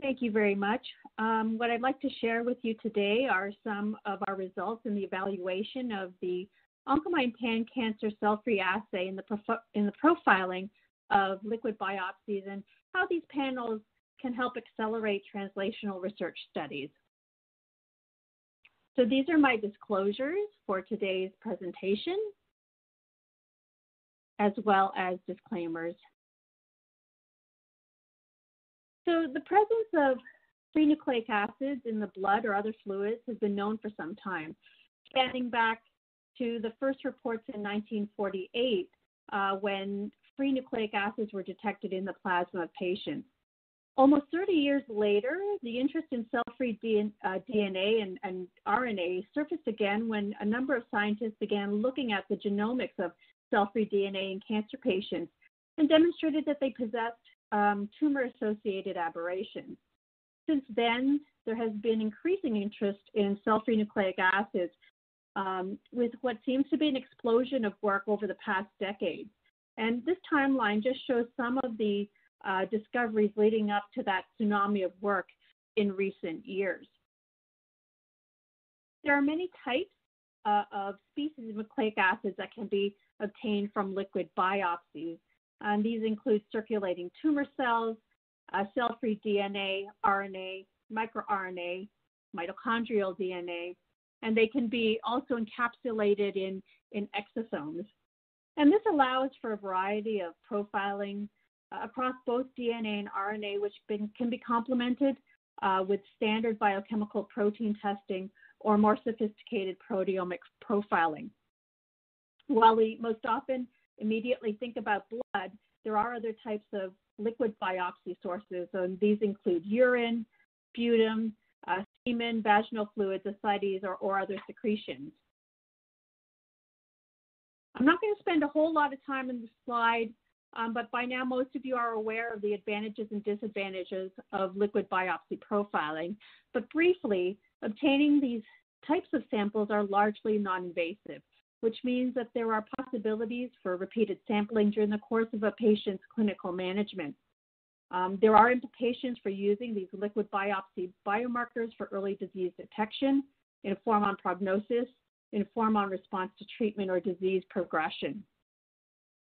Thank you very much. Um, what I'd like to share with you today are some of our results in the evaluation of the Oncomine pan-cancer cell-free assay in the, in the profiling of liquid biopsies and how these panels can help accelerate translational research studies. So these are my disclosures for today's presentation, as well as disclaimers. So the presence of free nucleic acids in the blood or other fluids has been known for some time, spanning back to the first reports in 1948 uh, when free nucleic acids were detected in the plasma of patients. Almost 30 years later, the interest in cell-free uh, DNA and, and, RNA surfaced again when a number of scientists began looking at the genomics of cell-free DNA in cancer patients and demonstrated that they possessed um, tumor-associated aberrations. Since then, there has been increasing interest in cell-free nucleic acids um, with what seems to be an explosion of work over the past decade. And this timeline just shows some of the uh, discoveries leading up to that tsunami of work in recent years. There are many types uh, of species of nucleic acids that can be obtained from liquid biopsies. And these include circulating tumor cells, uh, cell-free DNA, RNA, microRNA, mitochondrial DNA, and they can be also encapsulated in, in exosomes. And this allows for a variety of profiling uh, across both DNA and RNA, which been, can be complemented uh, with standard biochemical protein testing or more sophisticated proteomic profiling. While we most often immediately think about blood, there are other types of liquid biopsy sources, and these include urine, sputum, uh, semen, vaginal fluids, ascites, or, or other secretions. I'm not going to spend a whole lot of time in the slide, um, but by now most of you are aware of the advantages and disadvantages of liquid biopsy profiling. But briefly, obtaining these types of samples are largely non-invasive, which means that there are possibilities for repeated sampling during the course of a patient's clinical management. Um, there are implications for using these liquid biopsy biomarkers for early disease detection, inform on prognosis, inform on response to treatment or disease progression.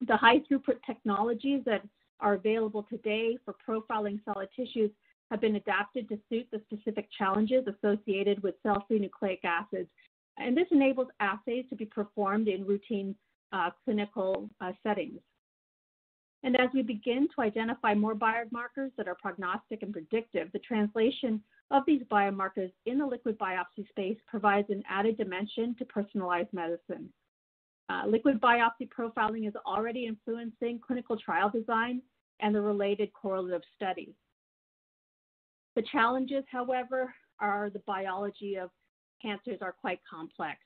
The high throughput technologies that are available today for profiling solid tissues have been adapted to suit the specific challenges associated with cell-free nucleic acids. And this enables assays to be performed in routine uh, clinical uh, settings. And as we begin to identify more biomarkers that are prognostic and predictive, the translation of these biomarkers in the liquid biopsy space provides an added dimension to personalized medicine. Uh, liquid biopsy profiling is already influencing clinical trial design and the related correlative studies. The challenges, however, are the biology of cancers are quite complex.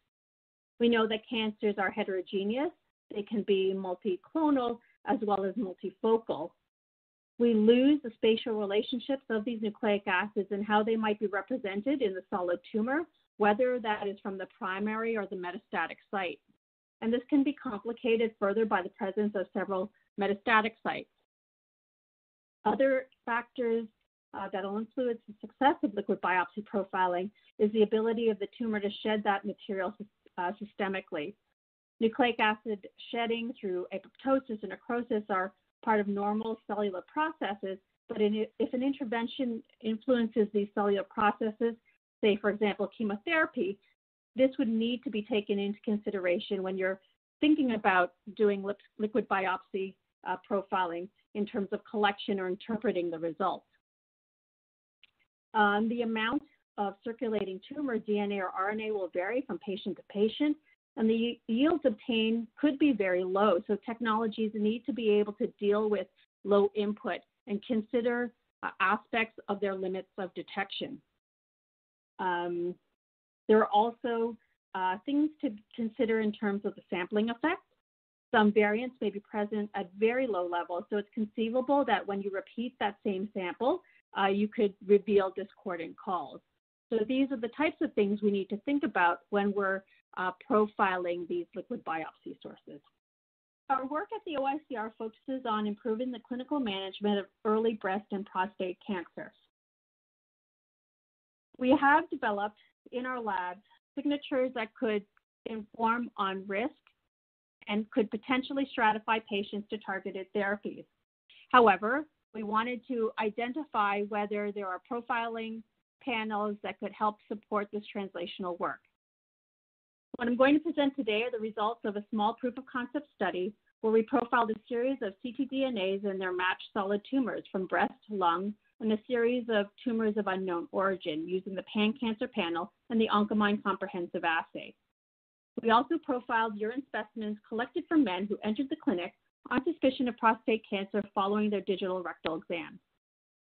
We know that cancers are heterogeneous. They can be multiclonal as well as multifocal. We lose the spatial relationships of these nucleic acids and how they might be represented in the solid tumor, whether that is from the primary or the metastatic site. And this can be complicated further by the presence of several metastatic sites. Other factors uh, that will influence the success of liquid biopsy profiling is the ability of the tumor to shed that material uh, systemically. Nucleic acid shedding through apoptosis and necrosis are part of normal cellular processes, but in, if an intervention influences these cellular processes, say, for example, chemotherapy, this would need to be taken into consideration when you're thinking about doing lip, liquid biopsy uh, profiling in terms of collection or interpreting the results. Um, the amount of circulating tumor DNA or RNA will vary from patient to patient, and the yields obtained could be very low. So technologies need to be able to deal with low input and consider uh, aspects of their limits of detection. Um, there are also uh, things to consider in terms of the sampling effect. Some variants may be present at very low levels, so it's conceivable that when you repeat that same sample, uh, you could reveal discordant calls. So these are the types of things we need to think about when we're uh, profiling these liquid biopsy sources. Our work at the OICR focuses on improving the clinical management of early breast and prostate cancer. We have developed in our lab signatures that could inform on risk and could potentially stratify patients to targeted therapies. However, we wanted to identify whether there are profiling panels that could help support this translational work. What I'm going to present today are the results of a small proof of concept study where we profiled a series of ctDNAs and their matched solid tumors from breast, to lung, and a series of tumors of unknown origin using the pan-cancer panel and the Oncomine comprehensive assay. We also profiled urine specimens collected from men who entered the clinic on suspicion of prostate cancer following their digital rectal exam.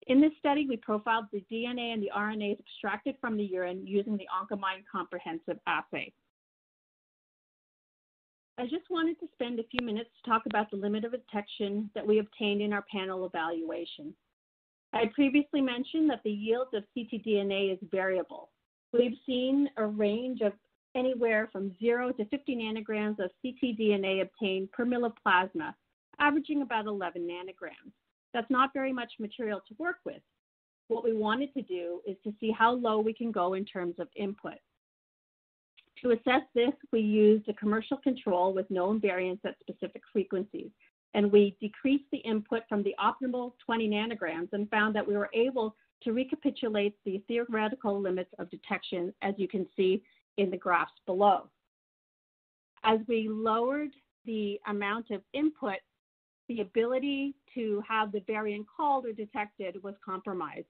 In this study, we profiled the DNA and the RNAs extracted from the urine using the Oncomine comprehensive assay. I just wanted to spend a few minutes to talk about the limit of detection that we obtained in our panel evaluation. I previously mentioned that the yield of ctDNA is variable. We've seen a range of anywhere from 0 to 50 nanograms of ctDNA obtained per mil of plasma, averaging about 11 nanograms. That's not very much material to work with. What we wanted to do is to see how low we can go in terms of input. To assess this, we used a commercial control with known variants at specific frequencies and we decreased the input from the optimal 20 nanograms and found that we were able to recapitulate the theoretical limits of detection, as you can see in the graphs below. As we lowered the amount of input, the ability to have the variant called or detected was compromised.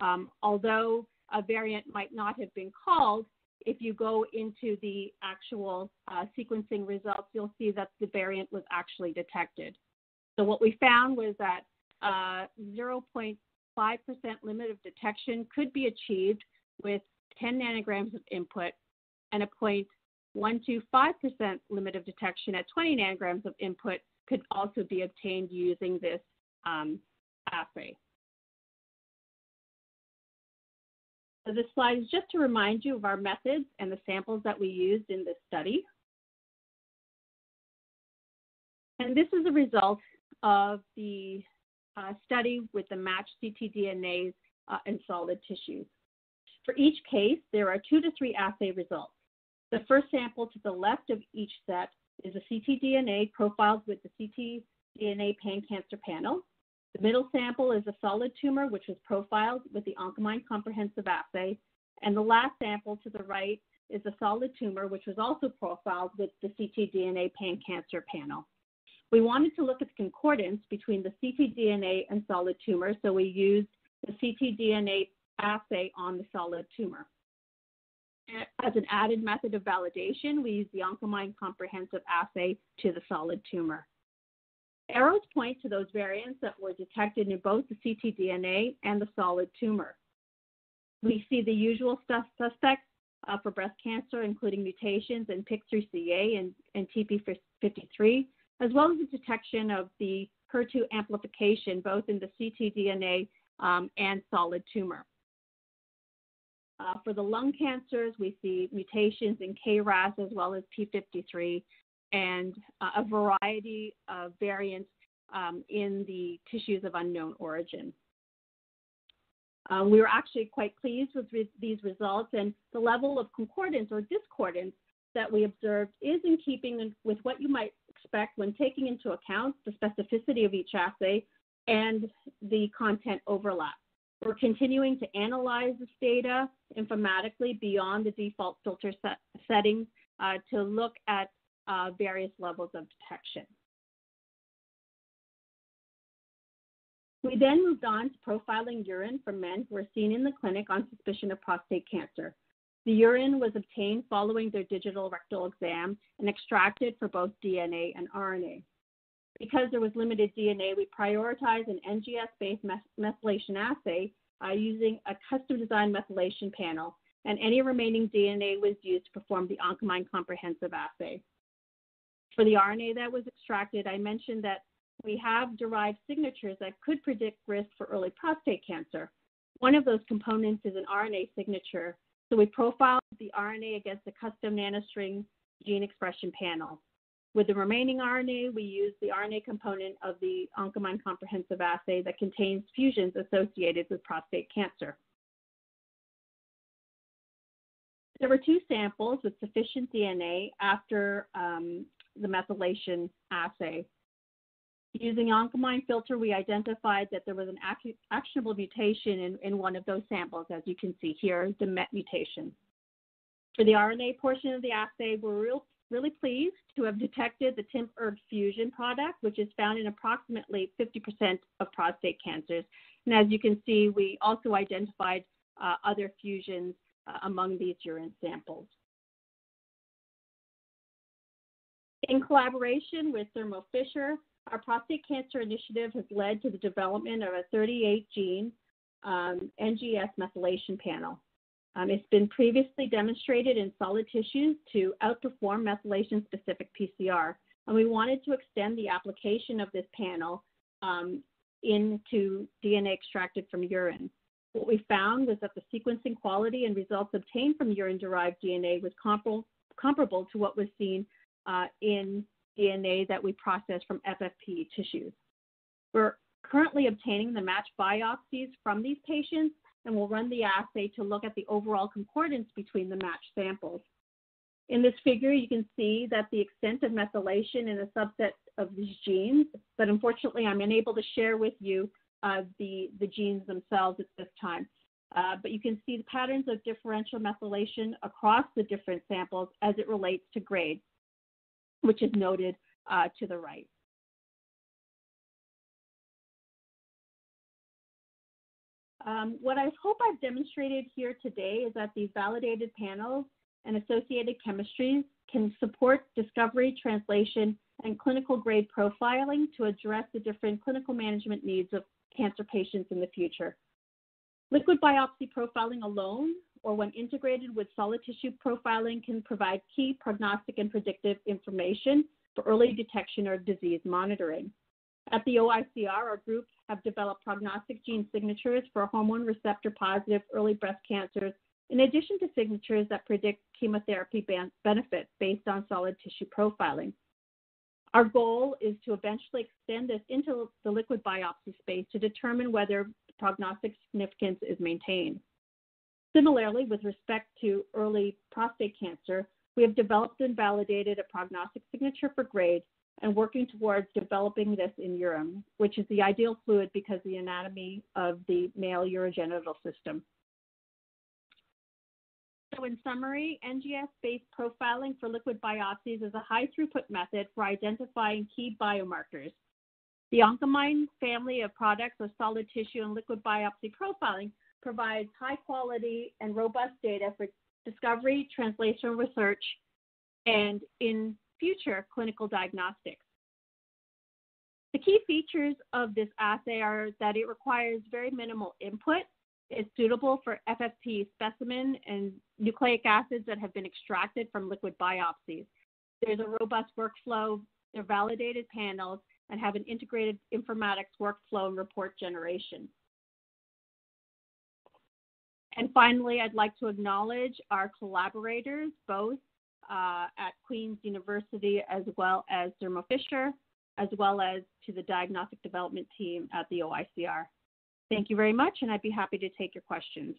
Um, although a variant might not have been called, if you go into the actual uh, sequencing results, you'll see that the variant was actually detected. So what we found was that 0.5% uh, limit of detection could be achieved with 10 nanograms of input and a 0.125% limit of detection at 20 nanograms of input could also be obtained using this um, assay. So this slide is just to remind you of our methods and the samples that we used in this study. And this is a result of the uh, study with the matched ctDNAs uh, in solid tissues. For each case, there are two to three assay results. The first sample to the left of each set is a ctDNA profiled with the ctDNA pan-cancer panel. The middle sample is a solid tumor, which was profiled with the Oncomine comprehensive assay. And the last sample to the right is a solid tumor, which was also profiled with the ctDNA pan-cancer panel. We wanted to look at the concordance between the ctDNA and solid tumor, so we used the ctDNA assay on the solid tumor. As an added method of validation, we use the Oncomine comprehensive assay to the solid tumor. Arrows point to those variants that were detected in both the ctDNA and the solid tumor. We see the usual suspects uh, for breast cancer, including mutations in PIK3CA and, and TP53, as well as the detection of the HER2 amplification both in the ctDNA um, and solid tumor. Uh, for the lung cancers, we see mutations in KRAS as well as P53 and uh, a variety of variants um, in the tissues of unknown origin. Uh, we were actually quite pleased with re these results, and the level of concordance or discordance that we observed is in keeping with what you might expect when taking into account the specificity of each assay and the content overlap. We're continuing to analyze this data informatically beyond the default filter set settings uh, to look at uh, various levels of detection. We then moved on to profiling urine from men who were seen in the clinic on suspicion of prostate cancer. The urine was obtained following their digital rectal exam and extracted for both DNA and RNA. Because there was limited DNA, we prioritized an NGS-based methylation assay uh, using a custom-designed methylation panel, and any remaining DNA was used to perform the Oncomine comprehensive assay. For the RNA that was extracted, I mentioned that we have derived signatures that could predict risk for early prostate cancer. One of those components is an RNA signature so we profiled the RNA against a custom nanostring gene expression panel. With the remaining RNA, we used the RNA component of the Oncomine comprehensive assay that contains fusions associated with prostate cancer. There were two samples with sufficient DNA after um, the methylation assay. Using Oncomine filter, we identified that there was an actionable mutation in, in one of those samples, as you can see here, the MET mutation. For the RNA portion of the assay, we're real, really pleased to have detected the TIMP-ERG fusion product, which is found in approximately 50% of prostate cancers. And as you can see, we also identified uh, other fusions uh, among these urine samples. In collaboration with Thermo Fisher, our prostate cancer initiative has led to the development of a 38 gene um, NGS methylation panel. Um, it's been previously demonstrated in solid tissues to outperform methylation specific PCR, and we wanted to extend the application of this panel um, into DNA extracted from urine. What we found was that the sequencing quality and results obtained from urine derived DNA was comparable, comparable to what was seen uh, in DNA that we processed from FFP tissues. We're currently obtaining the matched biopsies from these patients and we'll run the assay to look at the overall concordance between the matched samples. In this figure, you can see that the extent of methylation in a subset of these genes, but unfortunately, I'm unable to share with you uh, the, the genes themselves at this time. Uh, but you can see the patterns of differential methylation across the different samples as it relates to grade, which is noted uh, to the right. Um, what I hope I've demonstrated here today is that these validated panels and associated chemistries can support discovery, translation, and clinical grade profiling to address the different clinical management needs of cancer patients in the future. Liquid biopsy profiling alone, or when integrated with solid tissue profiling, can provide key prognostic and predictive information for early detection or disease monitoring. At the OICR, our group have developed prognostic gene signatures for hormone receptor positive early breast cancers, in addition to signatures that predict chemotherapy benefit based on solid tissue profiling. Our goal is to eventually extend this into the liquid biopsy space to determine whether prognostic significance is maintained. Similarly, with respect to early prostate cancer, we have developed and validated a prognostic signature for grade and working towards developing this in urine, which is the ideal fluid because the anatomy of the male urogenital system. So in summary, NGS-based profiling for liquid biopsies is a high throughput method for identifying key biomarkers. The Oncomine family of products of solid tissue and liquid biopsy profiling provides high quality and robust data for discovery, translational research, and in future clinical diagnostics. The key features of this assay are that it requires very minimal input. is suitable for FFP specimen and nucleic acids that have been extracted from liquid biopsies. There's a robust workflow, they're validated panels, and have an integrated informatics workflow and report generation. And finally, I'd like to acknowledge our collaborators, both uh, at Queen's University as well as Thermo Fisher, as well as to the diagnostic development team at the OICR. Thank you very much, and I'd be happy to take your questions.